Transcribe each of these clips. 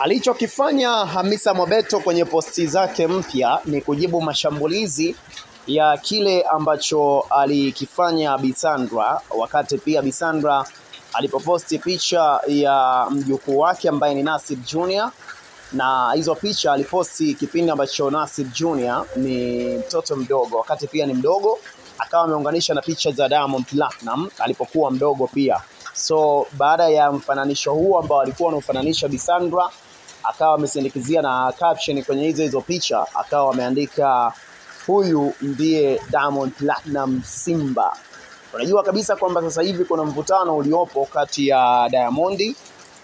Alichokifanya Hamisa Mobeto kwenye posti zake mpya ni kujibu mashambulizi ya kile ambacho alikifanya Bisandra, wakati pia Bisandra alipoposti picha ya mjukuu wake ambaye ni Nasib Junior, na hizo picha aliposti kipindi ambacho Nasib Junior ni mtoto mdogo, wakati pia ni mdogo, akawa ameunganisha na picha za Diamond Platinum alipokuwa mdogo pia. So baada ya mfananisho huo ambao alikuwa anaufananisha Bisandra akawa amesindikizia na caption kwenye hizo hizo picha, akawa ameandika huyu ndiye Diamond Platinum Simba. Unajua kabisa kwamba sasa hivi kuna mvutano uliopo kati ya Diamond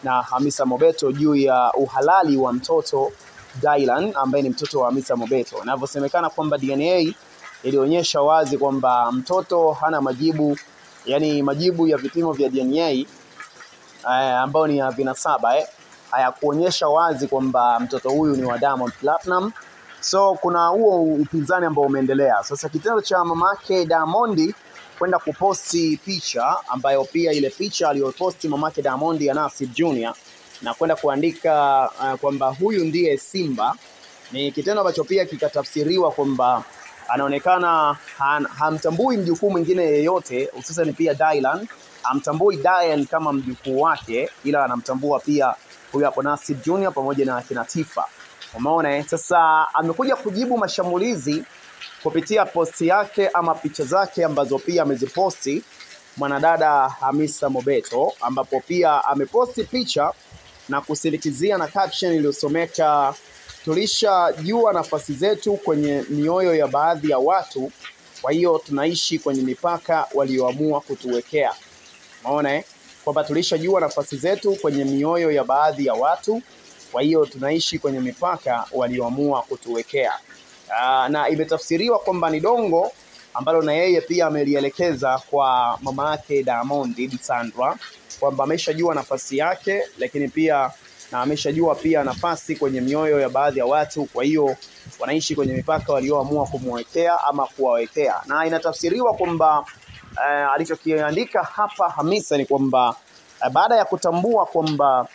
na Hamisa Mobeto juu ya uhalali wa mtoto Dylan ambaye ni mtoto wa Hamisa Mobeto. Inavyosemekana kwamba DNA ilionyesha wazi kwamba mtoto hana majibu, yani majibu ya vipimo vya DNA eh, ambayo ni ya vinasaba eh, hayakuonyesha wazi kwamba mtoto huyu ni wa Diamond Platinum. So kuna huo upinzani ambao umeendelea. Sasa kitendo cha mamake Diamond kwenda kuposti picha ambayo pia ile picha aliyoposti mamake Diamond ya Nasib Junior na kwenda kuandika uh, kwamba huyu ndiye Simba ni kitendo ambacho pia kikatafsiriwa kwamba anaonekana hamtambui mjukuu mwingine yeyote, hususan pia Dylan hamtambui Dian kama mjukuu wake, ila anamtambua pia huyu hapo Nasir Junior pamoja na kina Tifa. Umeona eh? Sasa amekuja kujibu mashambulizi kupitia posti yake ama picha zake ambazo pia ameziposti mwanadada Hamisa Mobeto, ambapo pia ameposti picha na kusindikizia na caption iliyosomeka tulishajua nafasi zetu kwenye mioyo ya baadhi ya watu, kwa hiyo tunaishi kwenye mipaka walioamua kutuwekea. Umeona eh? Kwamba tulishajua nafasi zetu kwenye mioyo ya baadhi ya watu, kwa hiyo tunaishi kwenye mipaka walioamua kutuwekea. Aa, na imetafsiriwa kwamba ni dongo ambalo na yeye pia amelielekeza kwa mama yake Diamond Sandra kwamba ameshajua nafasi yake, lakini pia na ameshajua pia nafasi kwenye mioyo ya baadhi ya watu, kwa hiyo wanaishi kwenye mipaka walioamua kumwekea ama kuwawekea, na inatafsiriwa kwamba uh, alichokiandika hapa Hamisa ni kwamba uh, baada ya kutambua kwamba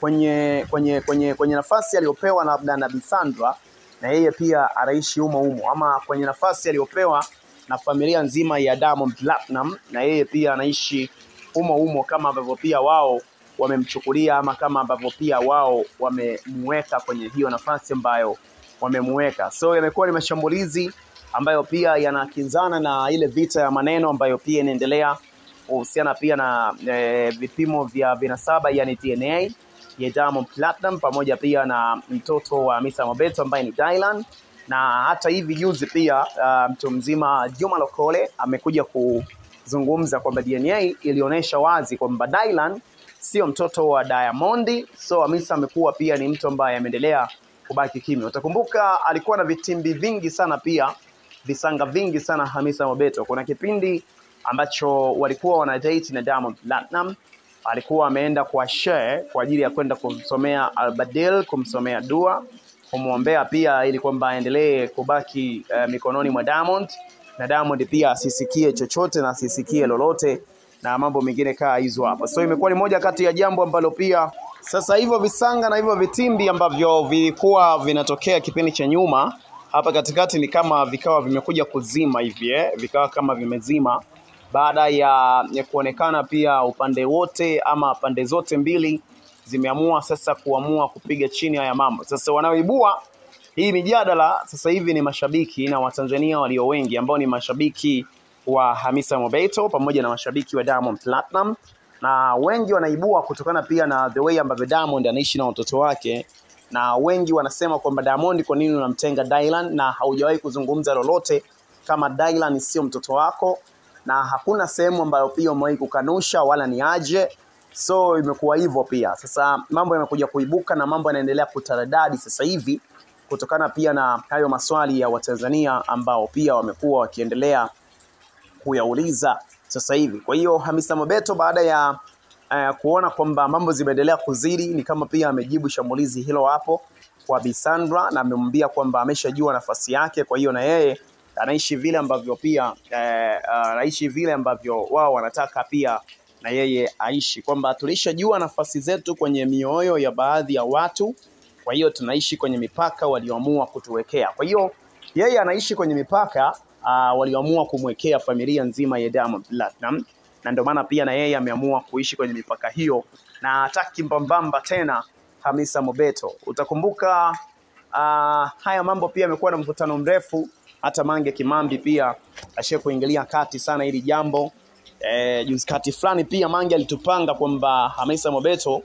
kwenye kwenye kwenye kwenye nafasi aliyopewa labda na Bisandra na yeye pia anaishi humo humo, ama kwenye nafasi aliyopewa na familia nzima ya Diamond Platinum, na yeye pia anaishi humo humo kama ambavyo pia wao wamemchukulia ama kama ambavyo pia wao wamemweka kwenye hiyo nafasi ambayo wamemweka. So yamekuwa ni mashambulizi ambayo pia yanakinzana na ile vita ya maneno ambayo pia inaendelea kuhusiana pia na e, vipimo vya vinasaba yani DNA ya Diamond Platinum pamoja pia na mtoto wa Hamisa Mobeto ambaye ni Dylan, na hata hivi juzi pia uh, mtu mzima Juma Lokole amekuja kuzungumza kwamba DNA ilionyesha wazi kwamba Dylan sio mtoto wa Diamond. So Hamisa amekuwa pia ni mtu ambaye ameendelea kubaki kimya. Utakumbuka alikuwa na vitimbi vingi sana pia visanga vingi sana Hamisa Mobeto. Kuna kipindi ambacho walikuwa wana date na Diamond Platinum alikuwa ameenda kwa shehe kwa ajili ya kwenda kumsomea Albadil, kumsomea dua, kumwombea pia ili kwamba aendelee kubaki uh, mikononi mwa Diamond na Diamond pia asisikie chochote na asisikie lolote na mambo mengine kaa hizo hapo. So imekuwa ni moja kati ya jambo ambalo pia sasa hivyo visanga na hivyo vitimbi ambavyo vilikuwa vinatokea kipindi cha nyuma hapa katikati ni kama vikawa vimekuja kuzima hivi eh, vikawa kama vimezima. Baada ya, ya kuonekana pia upande wote ama pande zote mbili zimeamua sasa kuamua kupiga chini haya mambo. Sasa wanaoibua hii mijadala sasa hivi ni mashabiki na Watanzania walio wengi ambao ni mashabiki wa Hamisa Mobeto pamoja na mashabiki wa Diamond Platinum, na wengi wanaibua kutokana pia na the way ambavyo Diamond anaishi na watoto wake, na wengi wanasema kwamba Diamond, kwa nini unamtenga Dylan na haujawahi kuzungumza lolote kama Dylan sio mtoto wako na hakuna sehemu ambayo pia umewahi kukanusha wala ni aje. So imekuwa hivyo pia. Sasa mambo yamekuja kuibuka na mambo yanaendelea kutaradadi sasa hivi kutokana pia na hayo maswali ya Watanzania ambao pia wamekuwa wakiendelea kuyauliza sasa hivi. Kwa hiyo Hamisa Mobeto baada ya uh, kuona kwamba mambo zimeendelea kuzidi, ni kama pia amejibu shambulizi hilo hapo kwa Bisandra na amemwambia kwamba ameshajua nafasi yake, kwa hiyo na yeye anaishi vile ambavyo pia anaishi eh, uh, vile ambavyo wao wanataka pia na yeye aishi, kwamba tulishajua nafasi zetu kwenye mioyo ya baadhi ya watu, kwa hiyo tunaishi kwenye mipaka walioamua kutuwekea. Kwa hiyo yeye anaishi kwenye mipaka uh, walioamua kumwekea familia nzima ya Diamond Platinum, na ndio maana pia na yeye ameamua kuishi kwenye mipaka hiyo na hataki mbambamba tena. Hamisa Mobeto, utakumbuka uh, haya mambo pia yamekuwa na mvutano mrefu, hata Mange Kimambi pia ashie kuingilia kati sana hili jambo. E, juzi kati fulani pia Mange alitupanga kwamba Hamisa Mobeto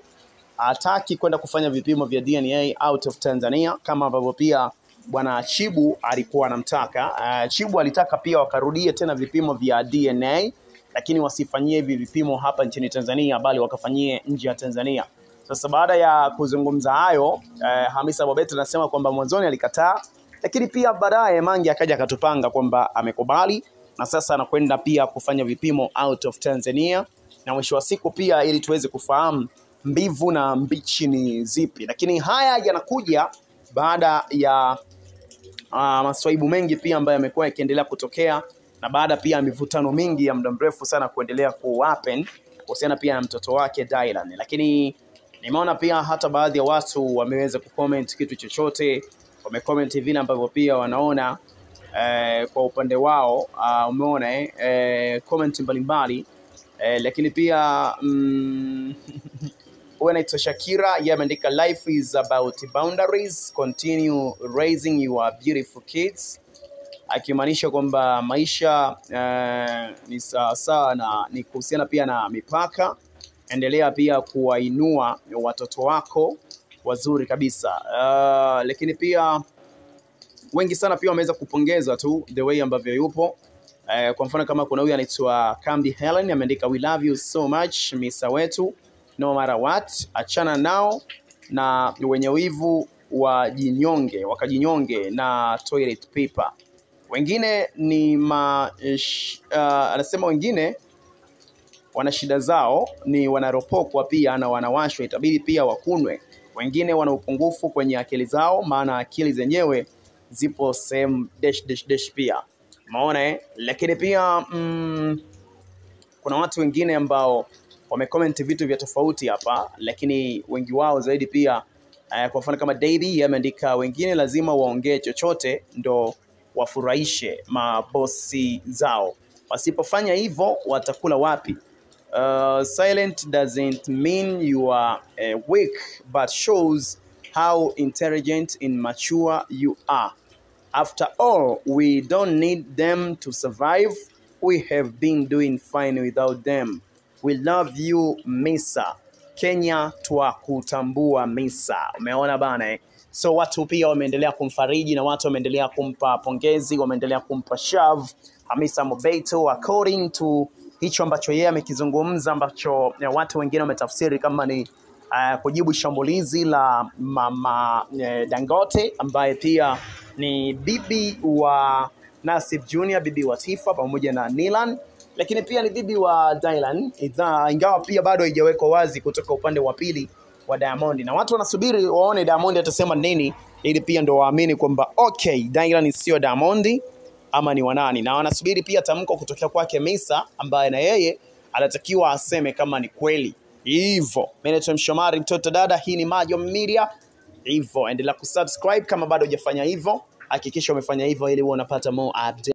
hataki kwenda kufanya vipimo vya DNA out of Tanzania kama ambavyo pia bwana Chibu alikuwa anamtaka. Uh, Chibu alitaka pia wakarudie tena vipimo vya DNA, lakini wasifanyie hivi vipimo hapa nchini Tanzania, bali wakafanyie nje ya Tanzania. Sasa baada ya kuzungumza hayo eh, Hamisa Mobeto anasema kwamba mwanzoni alikataa, lakini pia baadaye mangi akaja akatupanga kwamba amekubali na sasa anakwenda pia kufanya vipimo out of Tanzania, na mwisho wa siku pia ili tuweze kufahamu mbivu na mbichi ni zipi. Lakini haya yanakuja baada ya uh, maswaibu mengi pia ambayo yamekuwa yakiendelea kutokea na baada pia ya mivutano mingi ya muda mrefu sana kuendelea ku happen kuhusiana pia na mtoto wake Dylan. Lakini nimeona pia hata baadhi ya watu wameweza kucomment kitu chochote, wamecomment vile ambavyo pia wanaona eh, kwa upande wao uh, umeona eh, eh, comment mbalimbali eh, lakini pia mm, huyu anaitwa Shakira, yeye ameandika life is about boundaries, continue raising your beautiful kids, akimaanisha kwamba maisha eh, ni sawasawa na ni kuhusiana pia na mipaka. Endelea pia kuwainua watoto wako wazuri kabisa. Uh, lakini pia wengi sana pia wameweza kupongeza tu the way ambavyo yupo eh, kwa mfano kama kuna huyu anaitwa Kambi Helen ameandika we love you so much misa wetu no matter what, achana nao na wenye wivu wa jinyonge wakajinyonge na toilet paper. Wengine ni ma, uh, anasema wengine wana shida zao ni wanaropokwa pia na wanawashwa, itabidi pia wakunwe. Wengine wana upungufu kwenye akili zao, maana akili zenyewe zipo sehemu dash dash dash pia maona eh? Lakini pia mm, kuna watu wengine ambao wamecomment vitu vya tofauti hapa, lakini wengi wao zaidi pia uh, kwa mfano kama Davy ameandika wengine lazima waongee chochote ndo wafurahishe mabosi zao, wasipofanya hivyo watakula wapi? Uh, silent doesn't mean you are uh, weak but shows how intelligent and mature you are. After all, we don't need them to survive. We have been doing fine without them. We love you Misa. Kenya twakutambua Misa. Umeona bana eh? So watu pia wameendelea kumfariji na watu wameendelea kumpa pongezi, wameendelea kumpa shav Hamisa Mobeto according to hicho ambacho yeye amekizungumza ambacho ya watu wengine wametafsiri kama ni uh, kujibu shambulizi la mama eh, Dangote ambaye pia ni bibi wa Nasib Junior, bibi wa Tifa pamoja na Nilan, lakini pia ni bibi wa Dylan, ingawa pia bado haijawekwa wazi kutoka upande wa pili wa Diamond, na watu wanasubiri waone Diamond atasema nini, ili pia ndo waamini kwamba okay, Dylan sio Diamond ama ni wanani, na wanasubiri pia tamko kutokea kwake Misa ambaye na yeye anatakiwa aseme kama ni kweli hivyo. Mimi naitwa Mshomari mtoto dada, hii ni Majo Media. Hivyo endelea kusubscribe kama bado hujafanya hivyo, hakikisha umefanya hivyo ili uwe unapata more update.